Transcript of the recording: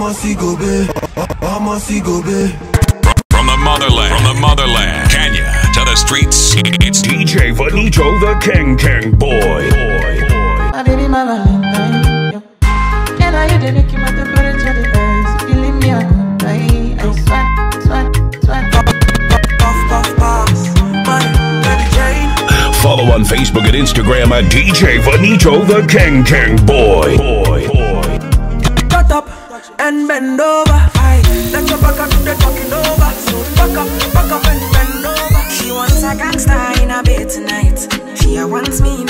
I'ma see go be, I'ma see go be. From the motherland, from the motherland, Kenya to the streets, it's DJ Vinnyto the King King Boy. Follow on Facebook and Instagram at DJ Vinnyto the King King Boy. Boy, boy. Up and bend over. Aye. Let your back up to the talking over. So back up, back up and bend over. She wants a gangster in a bed tonight. She wants me,